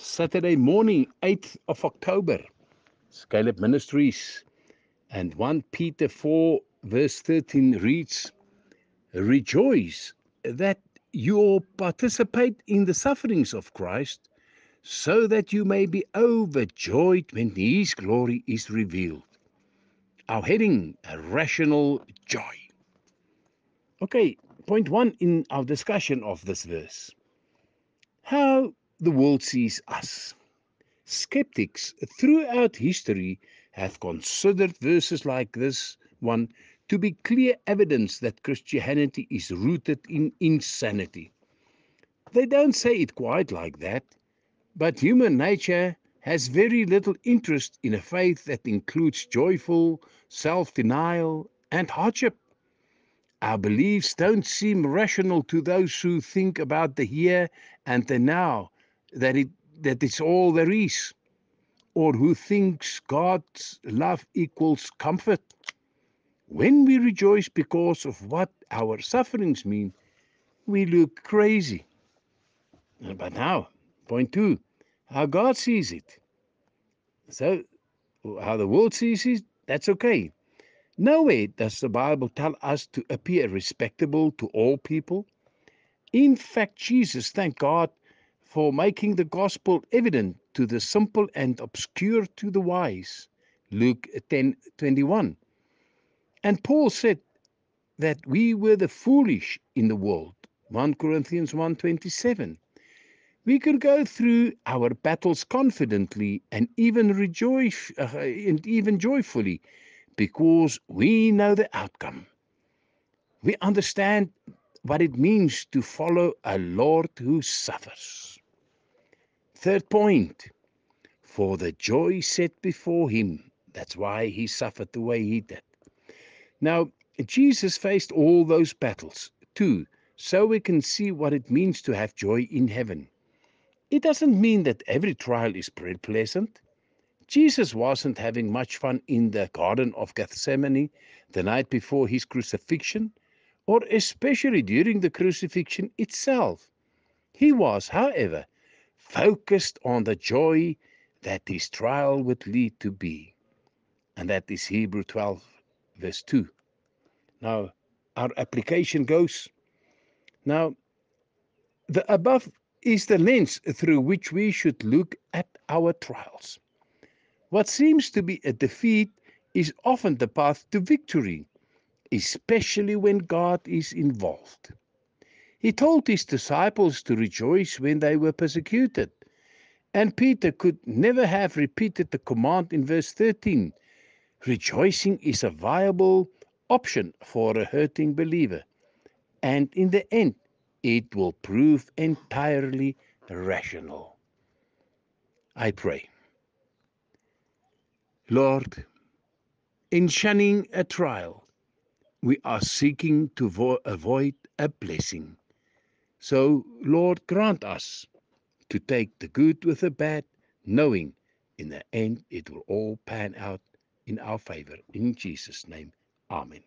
Saturday morning, 8th of October, Caleb Ministries, and 1 Peter 4, verse 13 reads, Rejoice that you participate in the sufferings of Christ, so that you may be overjoyed when his glory is revealed. Our heading, a rational joy. Okay, point one in our discussion of this verse. How the world sees us. Skeptics throughout history have considered verses like this one to be clear evidence that Christianity is rooted in insanity. They don't say it quite like that, but human nature has very little interest in a faith that includes joyful self denial and hardship. Our beliefs don't seem rational to those who think about the here and the now, that it that it's all there is, or who thinks God's love equals comfort. When we rejoice because of what our sufferings mean, we look crazy. Uh, but now, point two, how God sees it. So, how the world sees it, that's okay. Nowhere does the Bible tell us to appear respectable to all people. In fact, Jesus, thank God, for making the gospel evident to the simple and obscure to the wise. Luke 10:21. And Paul said that we were the foolish in the world. 1 Corinthians 1:27. We could go through our battles confidently and even rejoice uh, and even joyfully because we know the outcome. We understand what it means to follow a Lord who suffers. Third point, for the joy set before him. That's why he suffered the way he did. Now, Jesus faced all those battles too, so we can see what it means to have joy in heaven. It doesn't mean that every trial is pleasant. Jesus wasn't having much fun in the Garden of Gethsemane the night before his crucifixion, or especially during the crucifixion itself. He was, however, focused on the joy that his trial would lead to be. And that is Hebrew 12, verse 2. Now, our application goes. Now, the above is the lens through which we should look at our trials. What seems to be a defeat is often the path to victory, especially when God is involved. He told his disciples to rejoice when they were persecuted. And Peter could never have repeated the command in verse 13 rejoicing is a viable option for a hurting believer. And in the end, it will prove entirely rational. I pray. Lord, in shunning a trial, we are seeking to vo- avoid a blessing. So, Lord, grant us to take the good with the bad, knowing in the end it will all pan out in our favor. In Jesus' name, Amen.